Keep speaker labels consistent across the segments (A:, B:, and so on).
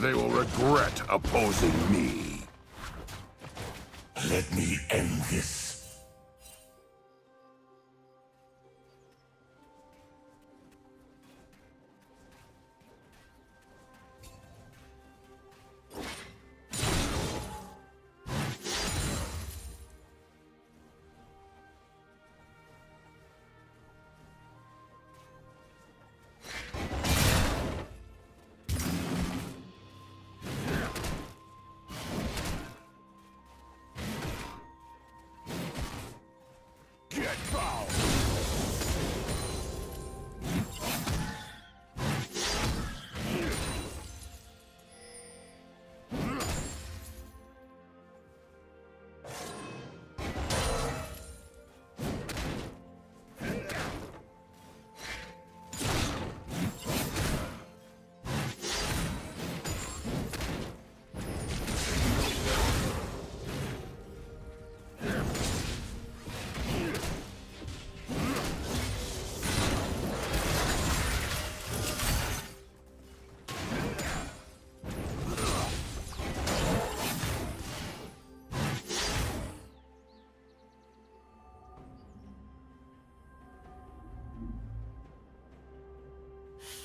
A: They will regret opposing me.
B: Let me end this.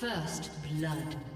C: First blood.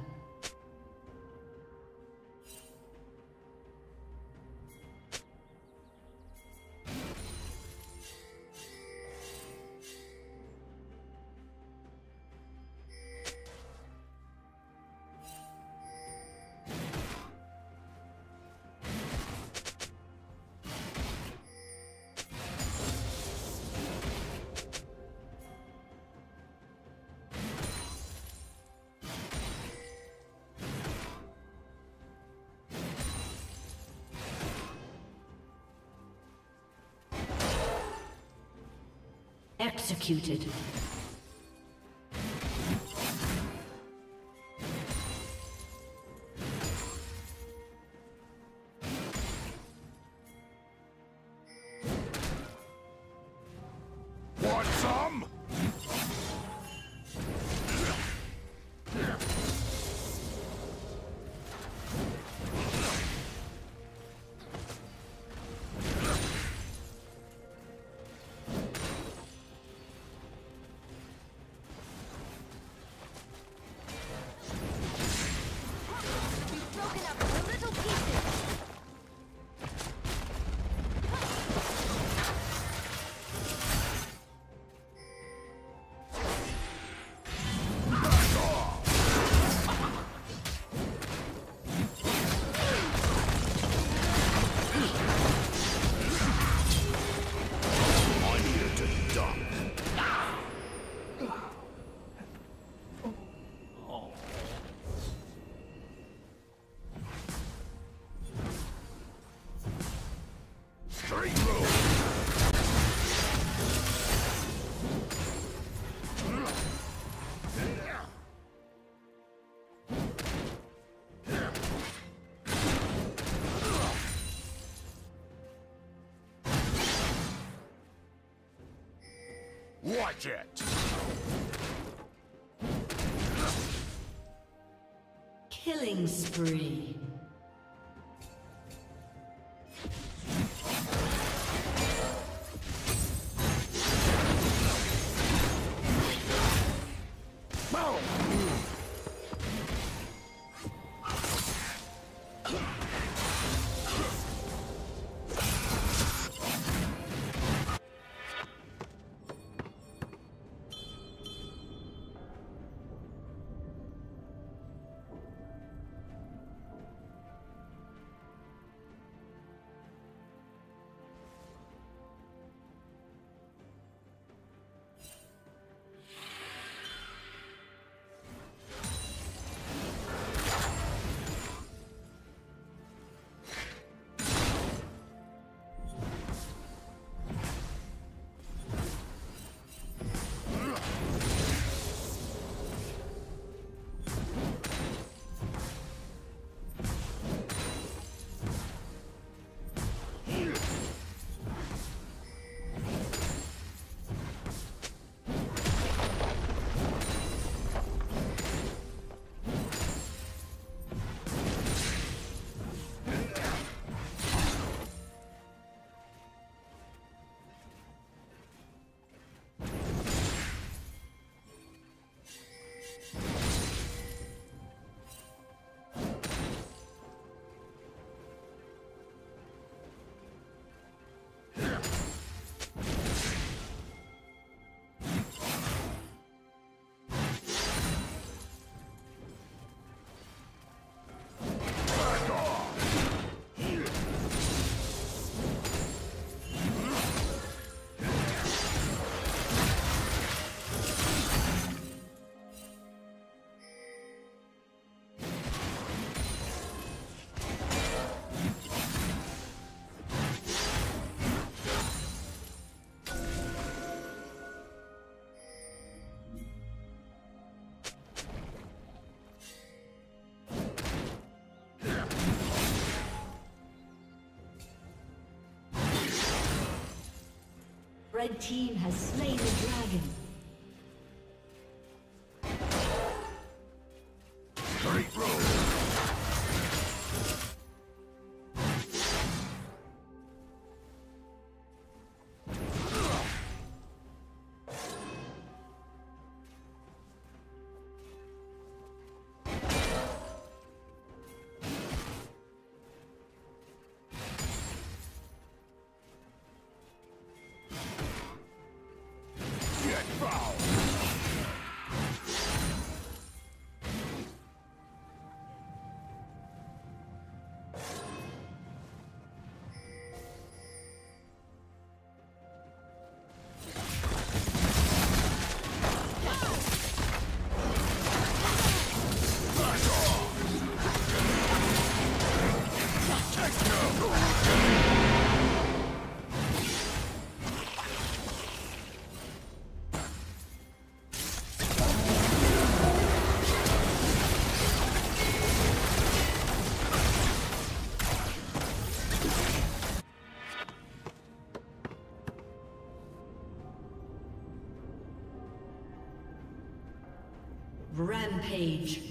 C: Executed. Killing spree. The red team has slain the dragon.
A: Great road.
C: Rampage.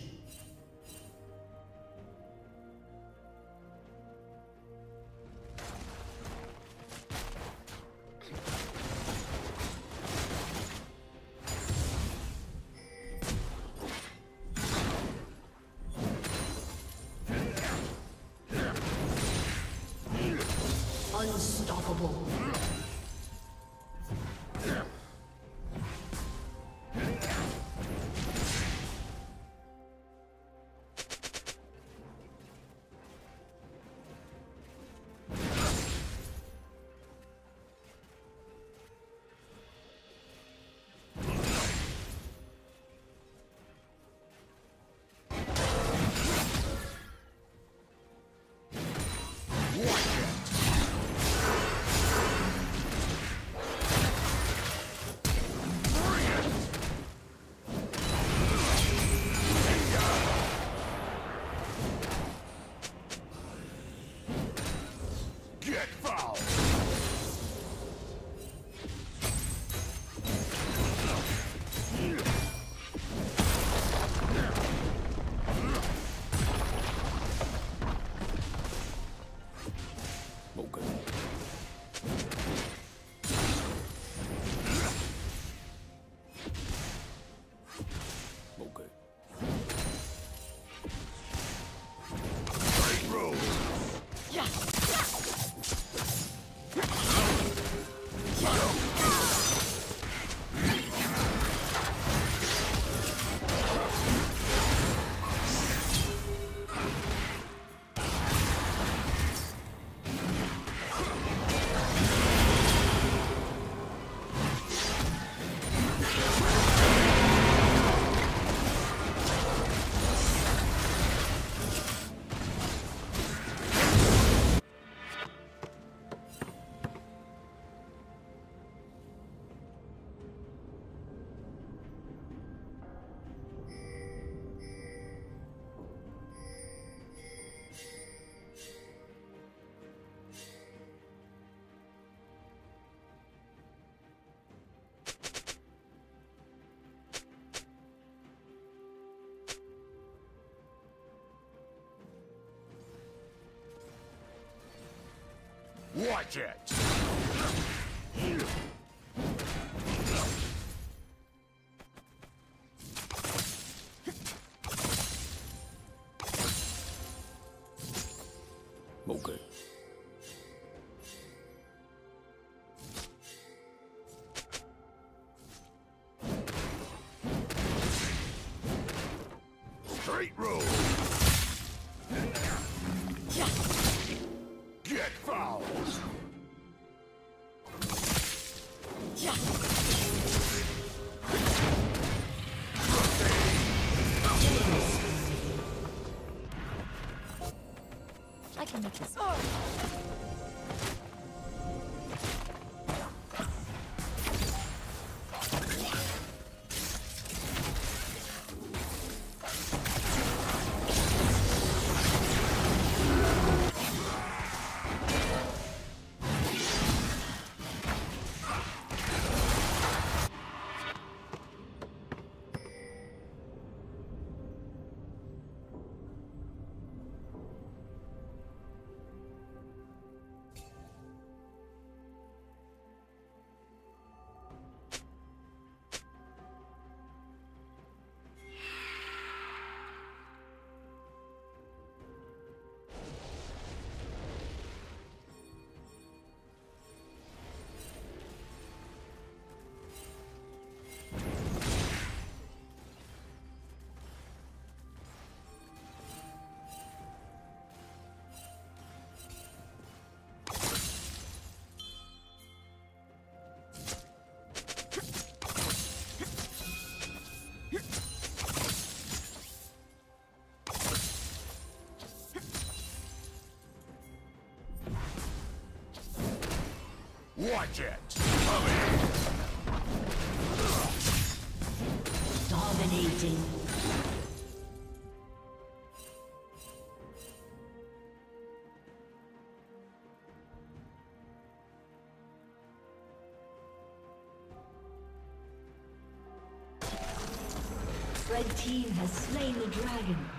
C: Watch it! Okay. Straight road.
A: Watch it!
C: Dominating. Red team has slain the dragon.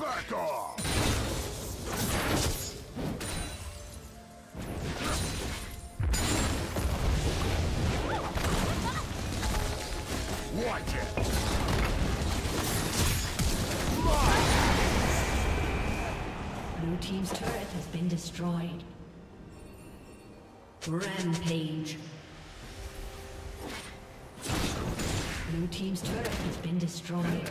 A: Back off! Watch it!
C: Blue team's turret has been destroyed. Rampage. Blue team's turret has been destroyed.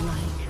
C: Godlike.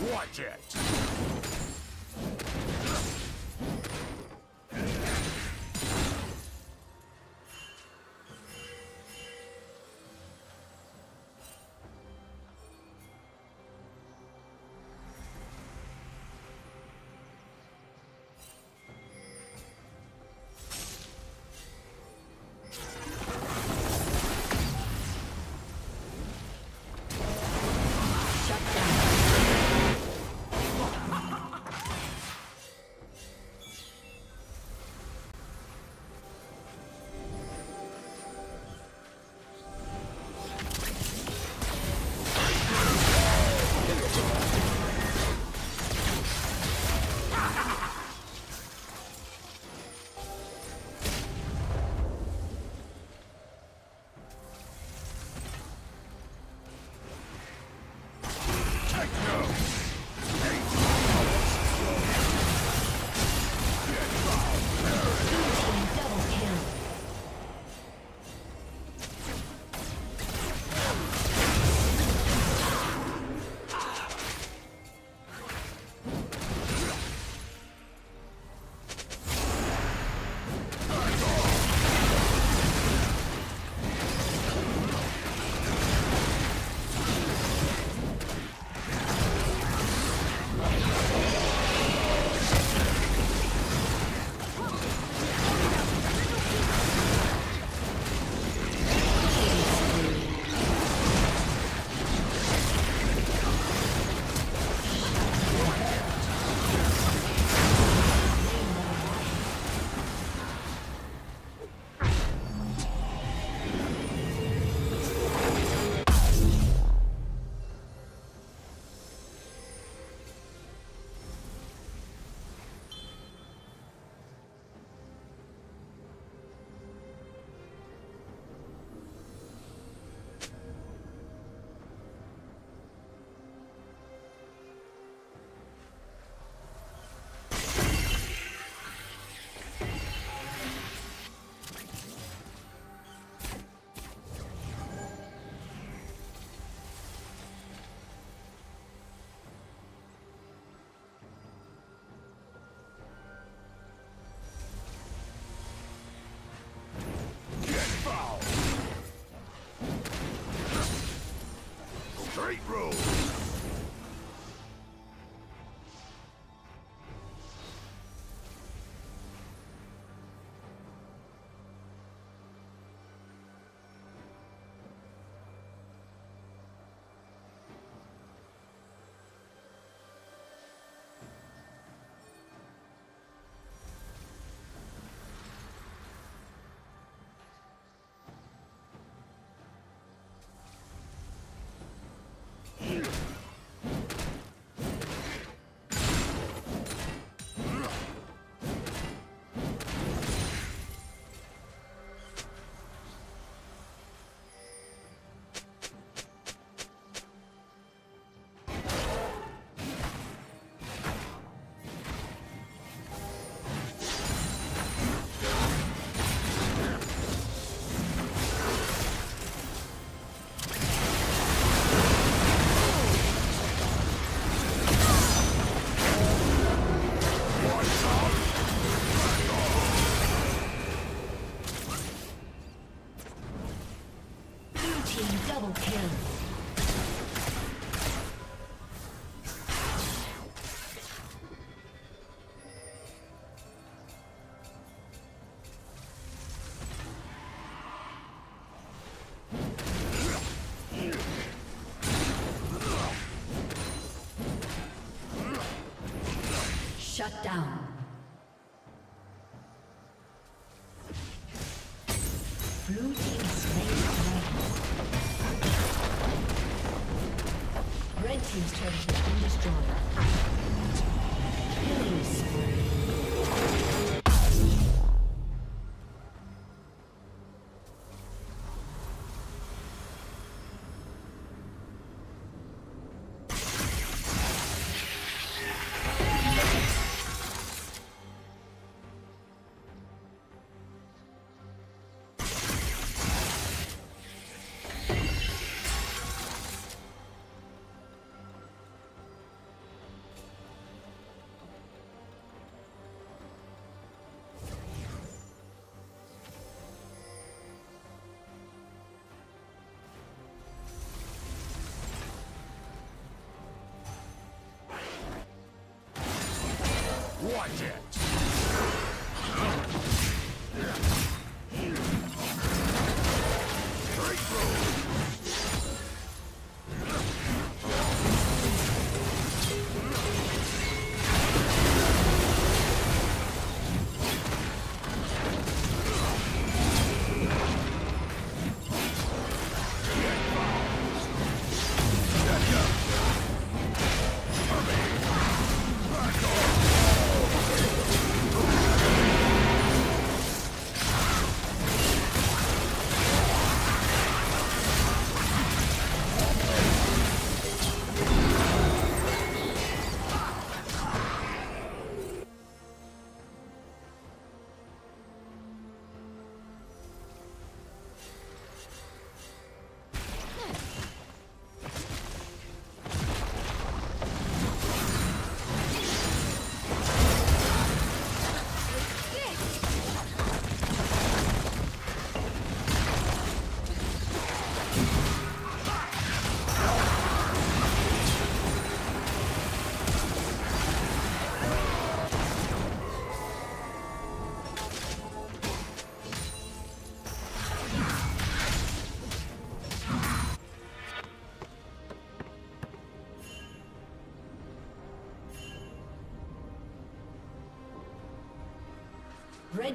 A: Watch it!
C: Down.
A: Watch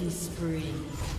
C: Killing spree.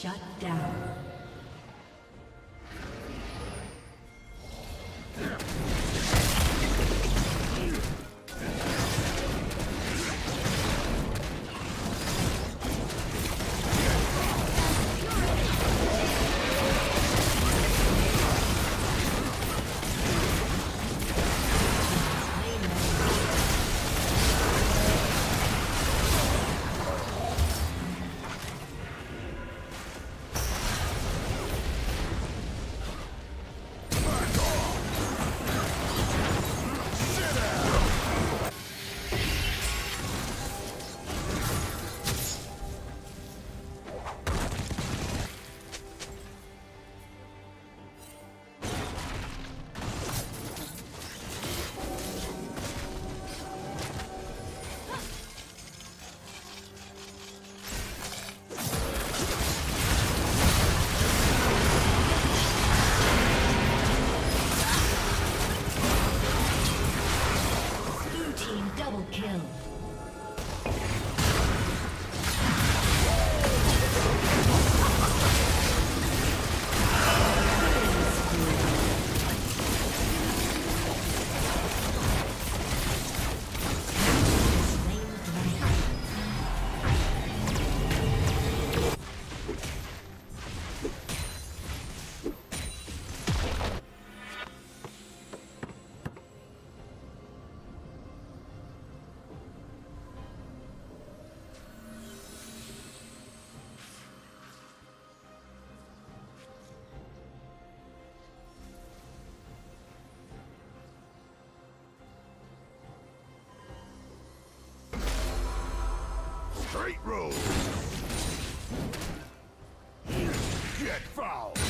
C: Shut down.
A: Straight road. Get
C: fouled!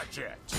A: Project!